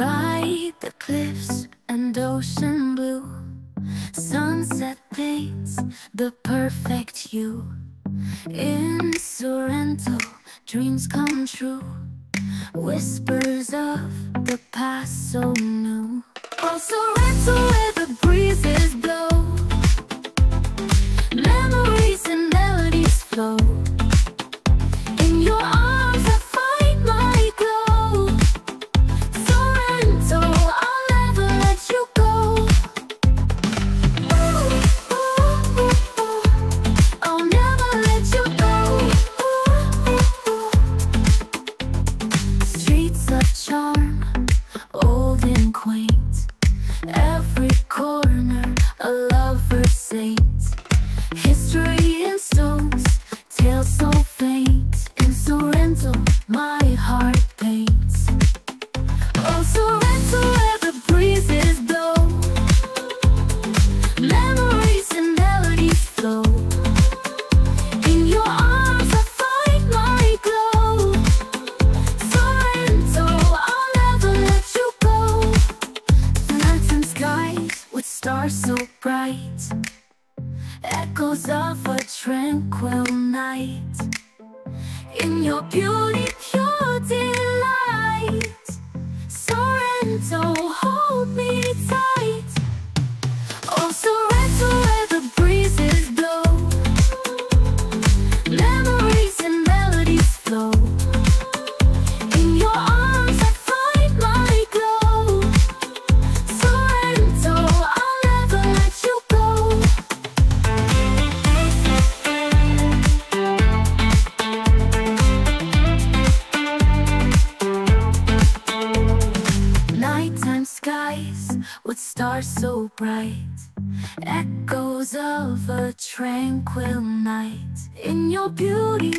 by the cliffs and ocean blue Sunset paints the perfect you In Sorrento, dreams come true. Whispers of the past so new. Oh Sorrento! quaint. Every so bright. Echoes of a tranquil night. In your beauty, pure day. stars so bright. Echoes of a tranquil night. In your beauty